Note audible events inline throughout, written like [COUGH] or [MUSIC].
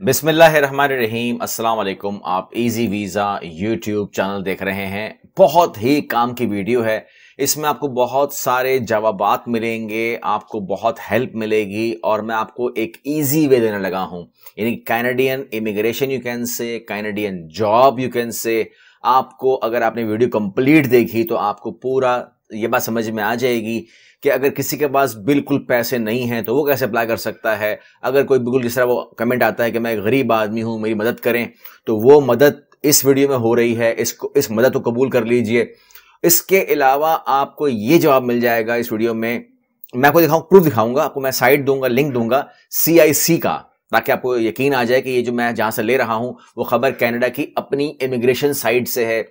अस्सलाम वालेकुम आप इजी वीज़ा यूट्यूब चैनल देख रहे हैं। बहुत ही काम की वीडियो है। इसमें आपको बहुत सारे जवाबात मिलेंगे, आपको बहुत हेल्प मिलेगी और मैं आपको एक इजी वे देने लगा हूँ। यानी Canadian immigration you can say Canadian job you can say आपको अगर आपने वीडियो कंप्लीट देखी तो आपको पूरा ये बात समझ में आ जाएगी कि अगर किसी के पास बिल्कुल पैसे नहीं हैं तो वो कैसे अप्लाई कर सकता है? अगर कोई बिल्कुल जिस तरह वो कमेंट आता है कि मैं गरीब आदमी हूँ, मेरी मदद करें तो वो मदद इस वीडियो में हो रही है, इसको, इस मदद को कबूल कर लीजिए। इसके अलावा आपको ये जवाब मिल जाएगा इस वीडियो में, मैं आपको दिखाऊँ प्रूफ दिखाऊँगा, आपको मैं साइट दूँगा लिंक दूँगा सीआईसी का, ताकि आपको यकीन आ जाए कि ये जो मैं जहाँ से ले रहा हूँ, वो खबर कनाडा की अपनी इमिग्रेशन साइट से है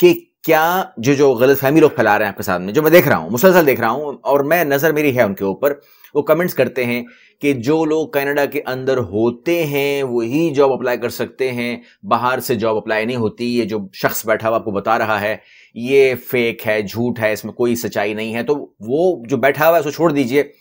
कि क्या जो जो गलत फहमी लोग फैला रहे हैं आपके सामने, जो मैं देख रहा हूँ, मुसलसल देख रहा हूँ, और मैं नज़र मेरी है उनके ऊपर, वो कमेंट्स करते हैं कि जो लोग कनाडा के अंदर होते हैं, वही जॉब अप्लाई कर सकते हैं, बाहर से जॉब अप्लाई नहीं होती, ये जो शख्स बैठा हुआ आपको बता रहा है, ये फेक है, झूठ है, इसमें कोई सच्चाई नहीं है तो वो जो बैठा हुआ है उसको छोड़ दीजिए।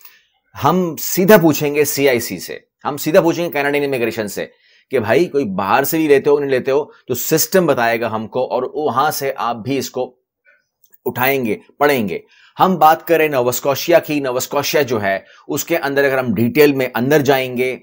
हम सीधा पूछेंगे सीआईसी से, हम सीधा पूछेंगे कैनेडियन इमिग्रेशन से कि भाई कोई बाहर से भी लेते हो, नहीं लेते हो तो सिस्टम बताएगा हमको और वहाँ से आप भी इसको उठाएँगे, पढ़ेंगे। हम बात करें नवस्कोशिया की, नवस्कोशिया जो है, उसके अंदर अगर हम डिटेल में अंदर जाएँगे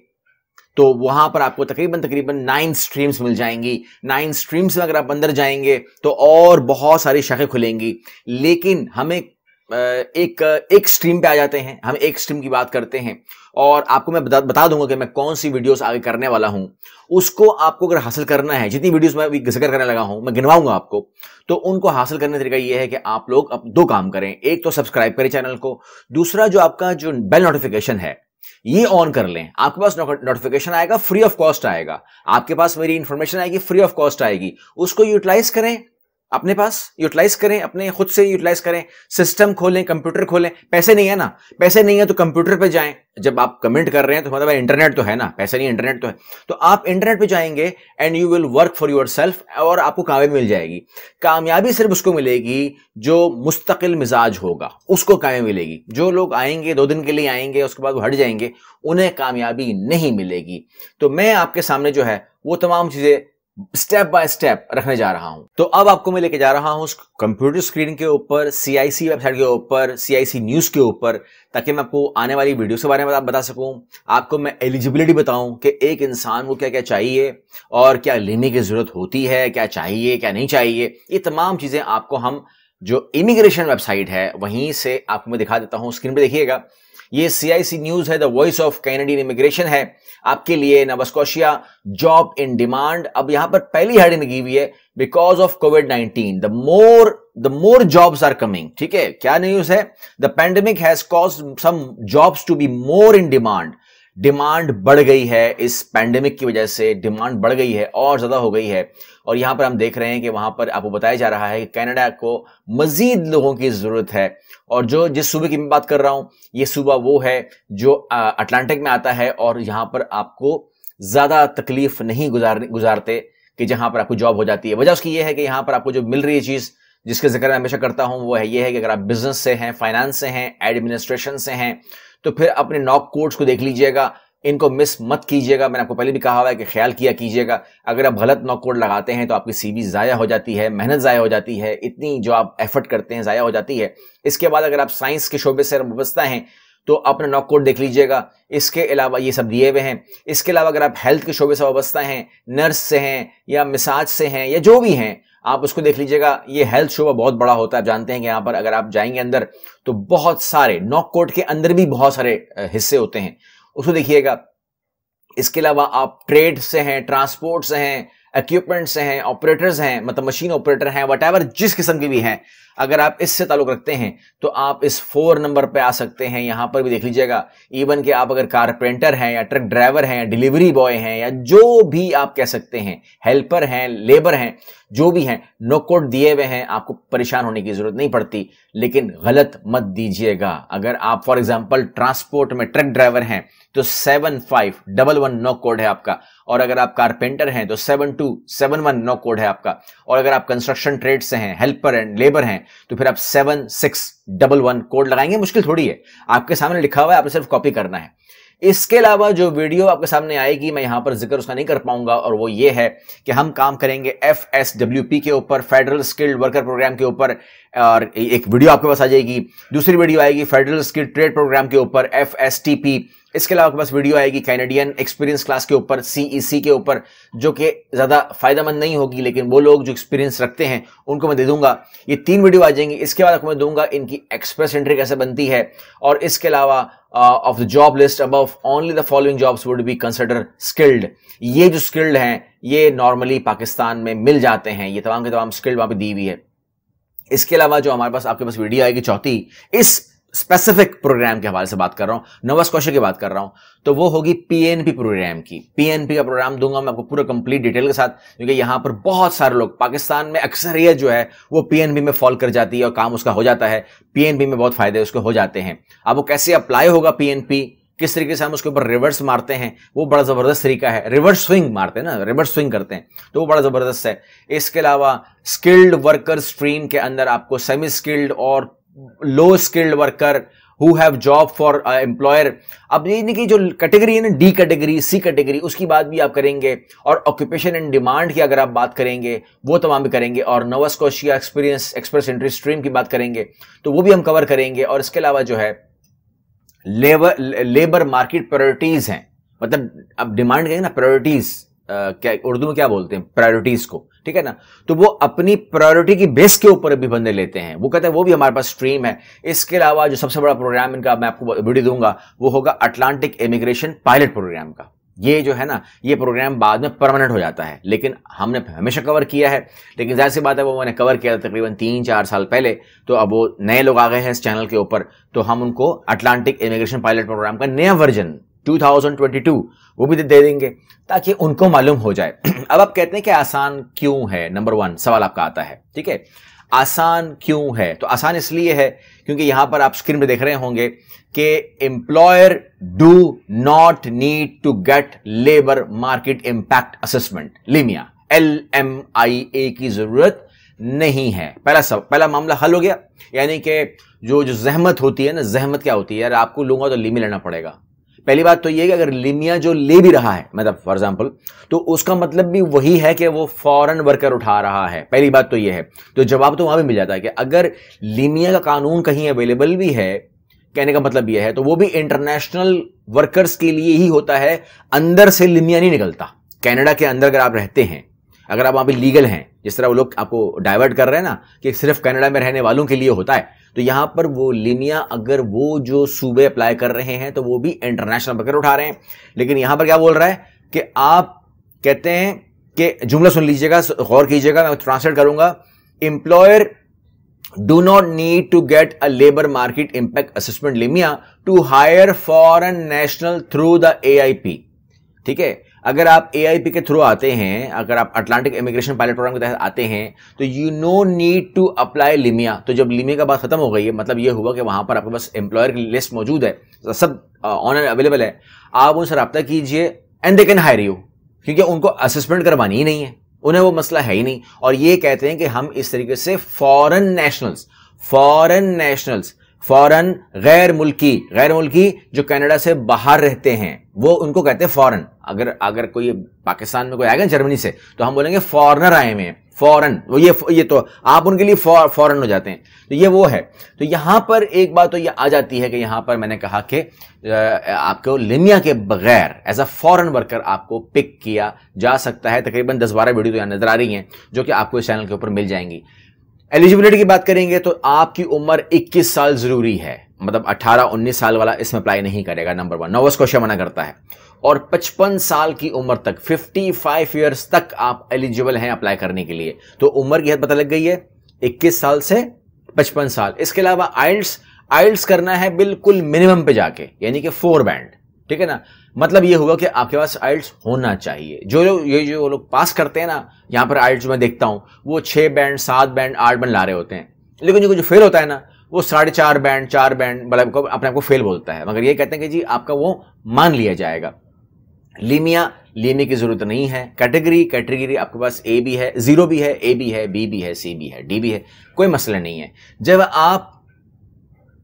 तो वहाँ पर आपको तकरीबन तकरीबन नाइन स्ट्रीम्स मिल जाएँगी। नाइन स्ट्रीम्स में अगर आप अंदर जाएँगे तो और बहुत सारी शाखें खुलेंगी। लेकिन हमें एक एक स्ट्रीम पे आ जाते हैं हम एक स्ट्रीम की बात करते हैं। और आपको मैं बता, बता दूँगा कि मैं कौन सी वीडियोस आगे करने वाला हूँ। उसको आपको अगर हासिल करना है जितनी वीडियोस मैं ज़िक्र करने लगा हूँ मैं गिनवाऊँगा आपको तो उनको हासिल करने का तरीका यह है कि आप लोग अब दो काम करें। एक तो सब्सक्राइब करें चैनल को दूसरा जो आपका जो बेल नोटिफिकेशन है ये ऑन कर लें। आपके पास नोटिफिकेशन आएगा फ्री ऑफ़ कॉस्ट आएगा। आपके पास मेरी इंफॉर्मेशन आएगी फ्री ऑफ़ कॉस्ट आएगी। उसको यूटिलाइज करें अपने पास यूटिलाइज करें, अपने खुद से यूटिलाइज करें सिस्टम खोलें कंप्यूटर खोलें। पैसे नहीं है ना? पैसे नहीं है तो कंप्यूटर पे जाएँ। जब आप कमेंट कर रहे हैं तो मतलब इंटरनेट तो है ना? पैसे नहीं इंटरनेट तो है। तो आप इंटरनेट पे जाएँगे and you will work for yourself और आपको कामयाबी मिल जाएगी। कामयाबी सिर्फ़ उसको मिलेगी जो मुस्तकिल मिजाज होगा। उसको कामयाबी मिलेगी। जो लोग आएँगे, दो दिन के लिए आएँगे, उसके बाद वो हट जाएँगे, उन्हें कामयाबी नहीं मिलेगी। तो मैं आपके सामने जो है, वो तमाम चीज़ें स्टेप बाय स्टेप रखने जा रहा हूँ। तो अब आपको मैं लेके जा रहा हूँ कंप्यूटर स्क्रीन के ऊपर सीआईसी वेबसाइट के ऊपर सीआईसी न्यूज़ के ऊपर, ताकि मैं आपको आने वाली वीडियो के बारे में बता सकूँ। आपको मैं एलिजिबिलिटी बताऊँ कि एक इंसान को क्या क्या चाहिए और क्या लेने की ज़रूरत होती है, क्या चाहिए, क्या नहीं चाहिए। ये तमाम चीज़ें आपको हम जो इमिग्रेशन वेबसाइट है, वहीं से आपको मैं दिखा देता हूँ स्क्रीन पर देखिएगा। ये सीआईसी न्यूज़ है the voice of Canadian immigration है। आपके लिए नवस्कोशिया जॉब इन डिमांड अब यहाँ पर पहली हेडिंग लगी हुई है because of covid nineteen the more the more jobs are coming ठीक है? क्या न्यूज़ है? The pandemic has cause some jobs to be more in demand demand बढ़ गई है, इस पैंडेमिक की वजह से डिमांड बढ़ गई है, और ज़्यादा हो गई है। और यहाँ पर हम देख रहे हैं कि वहाँ पर आपको बताया जा रहा है कि कनाडा को मजीद लोगों की ज़रूरत है। और जो जिस सूबे की मैं बात कर रहा हूँ, ये सूबा वो है जो अटलांटिक में आता है और यहाँ पर आपको ज़्यादा तकलीफ़ नहीं गुजार, गुजारते कि जहाँ पर आपको जॉब हो जाती है। वजह उसकी ये है कि यहाँ पर आपको जो मिल रही है चीज़, जिसके ज़िक्र मैं हमेशा करता हूँ, वो है ये है कि अगर आप बिज़नेस से हैं, फाइनेंस से हैं, एडमिनिस्ट्रेशन से हैं तो फिर अपने नॉक कोड्स को देख लीजिएगा। इनको मिस मत कीजिएगा। मैंने आपको पहले भी कहा हुआ है कि ख्याल किया कीजिएगा। अगर आप गलत नॉक कोड लगाते हैं तो आपकी सीवी ज़ाया हो जाती है, मेहनत ज़ाया हो जाती है, इतनी जो आप एफर्ट करते हैं ज़ाया हो जाती है। इसके बाद अगर आप साइंस के शोबे से व्यवस्था हैं तो अपना नॉक कोड देख लीजिएगा। इसके अलावा ये सब दिए हुए हैं। इसके अलावा अगर आप हेल्थ के शोबे से वाबस्ता हैं नर्स से हैं, या मिसाज से हैं, या जो भी हैं, आप उसको देख लीजिएगा। ये हेल्थ शोबा बहुत बड़ा होता है। आप जानते हैं कि यहाँ पर अगर आप जाएँगे अंदर तो बहुत सारे नॉक कोट के अंदर भी बहुत सारे हिस्से होते हैं। उसको देखिएगा। इसके अलावा आप ट्रेड से हैं ट्रांसपोर्ट से हैं इक्विपमेंट से हैं ऑपरेटर्स हैं मतलब मशीन ऑपरेटर हैं वट जिस किस्म के भी हैं। अगर आप इससे ताल्लुक रखते हैं तो आप इस फोर नंबर पे आ सकते हैं। यहाँ पर भी देख लीजिएगा इवन कि आप अगर कारपेंटर हैं या ट्रक ड्राइवर हैं या डिलीवरी बॉय हैं या जो भी आप कह सकते हैं, हेल्पर हैं, लेबर हैं, जो भी हैं नो कोड दिए हुए हैं, आपको परेशान होने की ज़रूरत नहीं पड़ती। लेकिन गलत मत दीजिएगा। अगर आप फॉर एग्ज़ाम्पल ट्रांसपोर्ट में ट्रक ड्राइवर हैं तो seven five double one no code है आपका। और अगर आप कारपेंटर हैं तो seven two seven one no code है आपका। और अगर आप कंस्ट्रक्शन ट्रेड से हैं हेल्पर एंड लेबर हैं तो फिर आप seven six double one code लगाएँगे। मुश्किल थोड़ी है। आपके सामने लिखा हुआ है, आपने सिर्फ़ कॉपी करना है। इसके अलावा जो वीडियो आपके सामने आएगी, मैं यहाँ पर ज़िक्र उसका नहीं कर पाऊँगा, और वो ये है कि हम काम करेंगे एफ़ एस डब्ल्यू पी के ऊपर फेडरल स्किल्ड वर्कर प्रोग्राम के ऊपर, और एक वीडियो आपके पास आ जाएगी। दूसरी वीडियो आएगी फेडरल स्किल्ड ट्रेड प्रोग्राम के ऊपर एफ़ एस टी पी इसके अलावा आपके पास वीडियो आएगी कैनेडियन एक्सपीरियंस क्लास के ऊपर सीईसी e के ऊपर, जो कि ज़्यादा फ़ायदेमंद नहीं होगी, लेकिन वो लोग जो एक्सपीरियंस रखते हैं, उनको मैं दे दूँगा। ये तीन वीडियो आ जाएँगी। इसके बाद आपको मैं दूँगा इनकी एक्सप्रेस एंट्री कैसे बनती है, और इसके अलावा off the job list above only the following jobs would be consider skilled ये जो स्किल्ड हैं, ये नॉर्मली पाकिस्तान में मिल जाते हैं। ये तमाम के तमाम स्किल्ड वहाँ पर दी हुई है। इसके अलावा जो हमारे पास, आपके पास वीडियो आएगी चौथी, इस स्पेसिफिक प्रोग्राम के हवाले से बात कर रहा हूँ नवस क्वेश्चन की बात कर रहा हूँ तो वो होगी पीएनपी प्रोग्राम की। पीएनपी का प्रोग्राम दूँगा मैं आपको पूरा कंप्लीट डिटेल के साथ, क्योंकि यहाँ पर बहुत सारे लोग, पाकिस्तान में अक्सरियत जो है, वो पीएनपी में फॉल कर जाती है और काम उसका हो जाता है। पीएनपी में बहुत फ़ायदे उसके हो जाते हैं। अब वो कैसे अप्लाई होगा पीएनपी किस तरीके से हम उसके ऊपर रिवर्स मारते हैं? वो बड़ा ज़बरदस्त तरीका है। रिवर्स स्विंग मारते हैं ना रिवर्स स्विंग करते हैं। तो वो बड़ा ज़बरदस्त है। इसके अलावा स्किल्ड वर्कर स्ट्रीम के अंदर आपको सेमी स्किल्ड और low skilled worker who have job for employer अब ये कि जो कैटेगरी है ना डी कैटेगरी सी कैटेगरी उसकी बात भी आप करेंगे और ऑक्यूपेशन एंड डिमांड की अगर आप बात करेंगे, वो तमाम भी करेंगे और नवस कोशिया एक्सपीरियंस एक्सप्रेस एंट्री स्ट्रीम की बात करेंगे तो वो भी हम कवर करेंगे और इसके अलावा जो है लेबर लेबर मार्केट प्रायोरिटीज हैं। मतलब अब डिमांड कहेंगे ना प्रायोरिटीज क्या, उर्दू में क्या बोलते हैं? प्रायोरिटीज को, ठीक है ना? तो वो अपनी प्रायोरिटी की बेस के ऊपर भी बंदे लेते हैं। वो कहते हैं, वो भी हमारे पास स्ट्रीम है। इसके अलावा जो सबसे बड़ा प्रोग्राम इनका, मैं आपको वीडियो दूँगा, वो होगा अटलांटिक इमिग्रेशन पायलट प्रोग्राम का। ये जो है ना, ये प्रोग्राम बाद में परमानेंट हो जाता है। लेकिन हमने हमेशा कवर किया है। लेकिन ज़ाहिर सी बात है, वो मैंने कवर किया था तकरीबन तीन चार साल पहले। तो अब वो नए लोग आ गए हैं इस चैनल के ऊपर। तो हम उनको अटलांटिक इमिग्रेशन पायलट प्रोग्राम का नया वर्जन 2022 वो भी दे देंगे, ताकि उनको मालूम हो जाए। [CLEARS THROAT] अब आप कहते हैं कि आसान क्यों है? नंबर वन सवाल आपका आता है, ठीक है? आसान क्यों है? तो आसान इसलिए है क्योंकि यहाँ पर आप स्क्रीन में देख रहे होंगे कि employer do not need to get labour market impact assessment LMIA L M I A की ज़रूरत नहीं है। पहला सब, पहला मामला हल हो गया, यानी कि जो जो जहमत होती है ना, जहमत क्या होती है? यार आपको लूँगा तो लिमी लेना पड़ेगा। पहली बात तो ये कि अगर लिमिया जो ले भी रहा है मतलब फॉर एग्ज़ाम्पल तो उसका मतलब भी वही है कि वो फॉरेन वर्कर उठा रहा है। पहली बात तो ये है। तो जवाब तो वहाँ भी मिल जाता है कि अगर लिमिया का कानून कहीं अवेलेबल भी है, कहने का मतलब यह है तो वो भी इंटरनेशनल वर्कर्स के लिए ही होता है, अंदर से लिमिया नहीं निकलता। कनाडा के अंदर अगर आप रहते हैं, अगर आप वहाँ पे लीगल हैं, जिस तरह वो लोग आपको डाइवर्ट कर रहे हैं ना, कि सिर्फ़ कनाडा में रहने वालों के लिए होता है तो यहाँ पर वो लिमिया अगर वो जो सूबे अप्लाई कर रहे हैं तो वो भी इंटरनेशनल बकर उठा रहे हैं। लेकिन यहाँ पर क्या बोल रहा है कि आप कहते हैं कि, जुमला सुन लीजिएगा गौर कीजिएगा, मैं ट्रांसलेट करूँगा। Employer do not need to get a labour market impact assessment LMIA to hire foreign national through the AIP ठीक है? अगर आप AIP के थ्रू आते हैं, अगर आप अटलांटिक इमिग्रेशन पायलट प्रोग्राम के तहत आते हैं तो you no need to apply LMIA तो जब लिमिया का बात खत्म हो गई है मतलब ये हुआ कि वहाँ पर आपके पास एम्प्लॉयर की लिस्ट मौजूद है, सब ऑनलाइन अवेलेबल है, आप उनसे रब्ता कीजिए and they can hire you क्योंकि उनको असेसमेंट करवानी ही नहीं है, उन्हें वो मसला है ही नहीं. और ये कहते हैं कि हम इस तरीके से फॉरन नेशनल्स फॉरन नेशनल्स फॉरन गैर मुल्की गैर मुल्की जो कनाडा से बाहर रहते हैं वो उनको कहते हैं फॉरन अगर अगर कोई पाकिस्तान में कोई आएगा जर्मनी से तो हम बोलेंगे फॉरनर आए हुए हैं फॉरन वो ये ये तो आप उनके लिए फॉरन हो जाते हैं। तो ये वो है। तो यहाँ पर एक बात तो ये आ जाती है कि यहाँ पर मैंने कहा कि आपको लिमिया के बगैर एज अ फॉरन वर्कर आपको पिक किया जा सकता है। तकरीबन दस बारह वीडियो तो यहाँ नज़र आ रही हैं, जो कि आपको इस चैनल के ऊपर मिल जाएँगी। एलिजिबिलिटी की बात करेंगे तो आपकी उम्र 21 साल ज़रूरी है। मतलब 18-19 साल वाला इसमें अप्लाई नहीं करेगा नंबर वन नोवस क्वेश्चन मना करता है। और 55 साल की उम्र तक 55 ईयर्स तक आप एलिजिबल हैं अप्लाई करने के लिए। तो उम्र की हद पता लग गई है 21 साल से 55 साल। इसके अलावा आइल्स आइल्स करना है बिल्कुल मिनिमम पे जाके, यानी कि फोर बैंड ठीक है ना? मतलब ये हुआ कि आपके पास आइल्स होना चाहिए। जो लोग, ये जो लोग पास करते हैं ना, यहाँ पर आइल्स मैं देखता हूँ, वो छः बैंड सात बैंड आठ बैंड ला रहे होते हैं। लेकिन जो फेल होता है ना वो साढ़े चार बैंड चार बैंड मतलब अपने आप को फेल बोलता है। मगर ये कहते हैं कि जी, आपका वो मान लिया जाएगा। लीमिया लेने की ज़रूरत नहीं है। कैटेगरी कैटेगरी आपके पास ए भी है ज़ीरो भी है ए भी है बी भी है सी भी है डी भी है, कोई मसला नहीं है। जब आप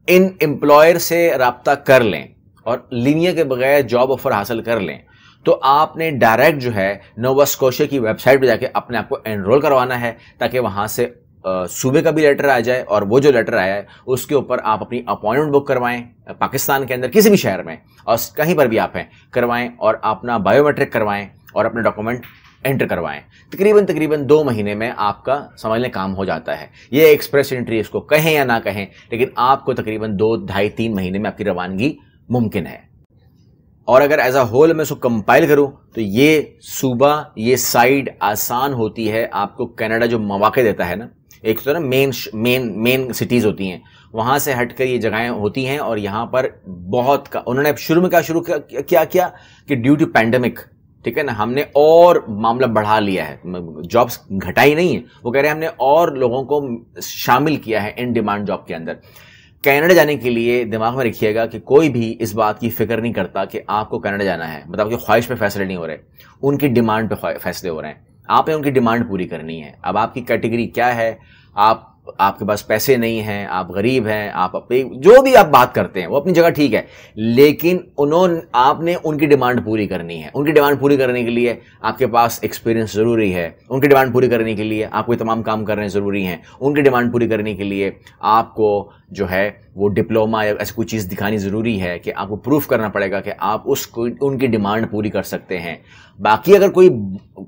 इन एम्प्लॉयर से रबता कर लें और लीनिया के बगैर जॉब ऑफ़र हासिल कर लें तो आपने डायरेक्ट जो है नोवा स्कोशिया की वेबसाइट पर जाके अपने आप को एनरोल करवाना है, ताकि वहाँ से सूबे का भी लेटर आ जाए और वो जो लेटर आया है, उसके ऊपर आप अपनी अपॉइंटमेंट बुक करवाएँ, पाकिस्तान के अंदर, किसी भी शहर में, और कहीं पर भी आप हैं, करवाएँ और अपना बायोमेट्रिक करवाएँ और अपने डॉक्यूमेंट एंटर करवाएँ। तकरीबन तकरीबन दो महीने में आपका समझ लें काम हो जाता है। ये एक्सप्रेस एंट्री इसको कहें या ना कहें, लेकिन आपको तकरीबन दो, ढाई, तीन महीने में आपकी रवानगी मुमकिन है। और अगर एज अ होल मैं उसको कंपाइल करूँ तो ये सूबा ये साइड आसान होती है, आपको कनाडा जो मौाक़े देता है ना एक तो ना मेन मेन मेन सिटीज़ होती हैं। वहाँ से हटकर ये जगहें होती हैं और यहाँ पर बहुत का, उन्होंने शुरू में क्या शुरू किया, क्या किया कि ड्यू टू पैंडमिक ठीक है ना, हमने और मामला बढ़ा लिया है। जॉब्स घटाई नहीं है। वो कह रहे हैं हमने और लोगों को शामिल किया है इन डिमांड जॉब के अंदर। कनाडा जाने के लिए दिमाग में रखिएगा कि कोई भी इस बात की फ़िक्र नहीं करता कि आपको कनाडा जाना है। मतलब आपकी ख्वाहिश पे फैसले नहीं हो रहे। उनकी डिमांड पे फैसले हो रहे हैं। आपने उनकी डिमांड पूरी करनी है। अब आपकी कैटेगरी क्या है? आप आपके पास पैसे नहीं हैं, आप गरीब हैं, आप अपने, जो भी आप बात करते हैं, वो अपनी जगह ठीक है, लेकिन उन्होंने, आपने उनकी डिमांड पूरी करनी है। उनकी डिमांड पूरी करने के लिए आपके पास एक्सपीरियंस ज़रूरी है। उनकी डिमांड पूरी करने के लिए आपको तमाम काम करने ज़रूरी हैं। उनकी डिमांड पूरी करने के लिए आपको जो है, वो डिप्लोमा या ऐसी कोई चीज़ दिखानी ज़रूरी है कि आपको प्रूफ करना पड़ेगा कि आप उस, उनकी डिमांड पूरी कर सकते हैं। बाकी अगर कोई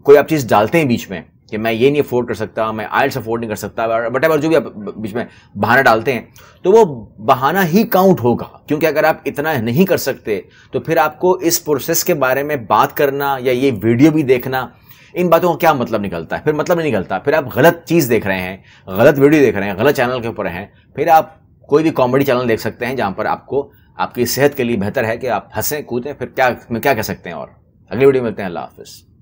कोई आप चीज़ डालते हैं बीच में कि मैं ये नहीं अफोर्ड कर सकता, मैं आयल्स अफोर्ड नहीं कर सकता बट एवर जो भी आप बीच में बहाना डालते हैं तो वो बहाना ही काउंट होगा। क्योंकि अगर आप इतना नहीं कर सकते तो फिर आपको इस प्रोसेस के बारे में बात करना या ये वीडियो भी देखना, इन बातों का क्या मतलब निकलता है? फिर मतलब नहीं निकलता। फिर आप गलत चीज़ देख रहे हैं, गलत वीडियो देख रहे हैं, गलत चैनल के ऊपर हैं, फिर आप कोई भी कॉमेडी चैनल देख सकते हैं जहाँ पर आपको, आपकी सेहत के लिए बेहतर है कि आप हंसें, कूदें, फिर क्या क्या कह सकते हैं और? अगली वीडियो मिलते हैं, अल्लाह हाफिज़।